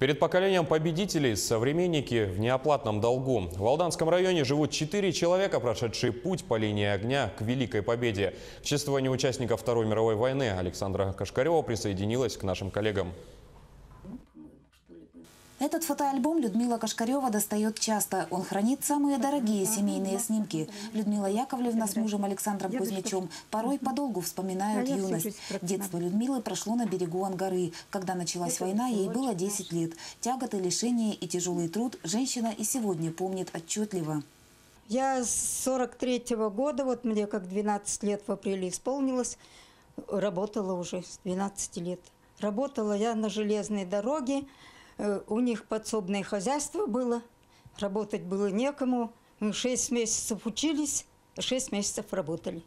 Перед поколением победителей современники в неоплатном долгу. В Алданском районе живут четыре человека, прошедшие путь по линии огня к Великой Победе. В участников Второй мировой войны Александра Кашкарева присоединилась к нашим коллегам. Этот фотоальбом Людмила Кашкарева достает часто. Он хранит самые дорогие семейные снимки. Людмила Яковлевна с мужем Александром Кузьмичем порой подолгу вспоминают юность. Детство Людмилы прошло на берегу Ангары. Когда началась война, ей было 10 лет. Тяготы, лишения и тяжелый труд женщина и сегодня помнит отчетливо. Я с 43-го года, вот мне как 12 лет в апреле исполнилось, работала уже с 12 лет. Работала я на железной дороге, у них подсобное хозяйство было, работать было некому. Мы 6 месяцев учились, 6 месяцев работали.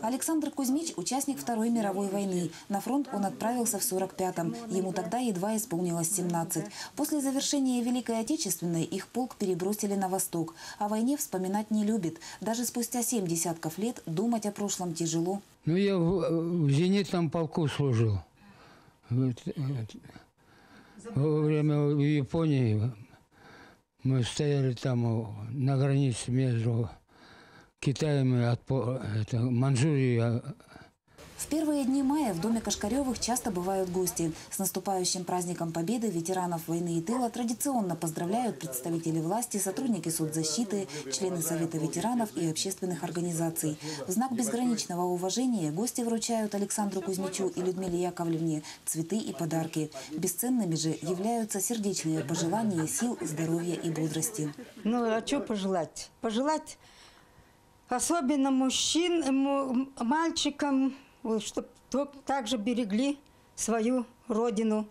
Александр Кузьмич – участник Второй мировой войны. На фронт он отправился в 45-м. Ему тогда едва исполнилось 17. После завершения Великой Отечественной их полк перебросили на восток. О войне вспоминать не любит. Даже спустя семь десятков лет думать о прошлом тяжело. Ну, я в, в зенитном полку служил. Во время в Японии мы стояли там на границе между Китаем и это, Манчжурией. В первые дни мая в доме Кашкаревых часто бывают гости. С наступающим праздником Победы ветеранов войны и тыла традиционно поздравляют представители власти, сотрудники соцзащиты, члены Совета ветеранов и общественных организаций. В знак безграничного уважения гости вручают Александру Кузьмичу и Людмиле Яковлевне цветы и подарки. Бесценными же являются сердечные пожелания сил, здоровья и бодрости. Ну, а что пожелать? Пожелать особенно мужчин, мальчикам, чтобы также берегли свою родину.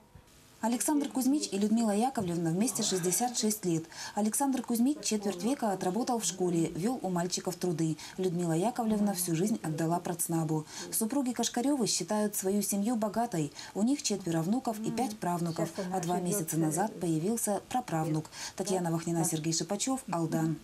Александр Кузьмич и Людмила Яковлевна вместе 66 лет. Александр Кузьмич четверть века отработал в школе, вел у мальчиков труды. Людмила Яковлевна всю жизнь отдала процнабу. Супруги Кашкаревы считают свою семью богатой. У них четверо внуков и пять правнуков, а два месяца назад появился праправнук. Татьяна Вахнина, Сергей Шипачев, Алдан.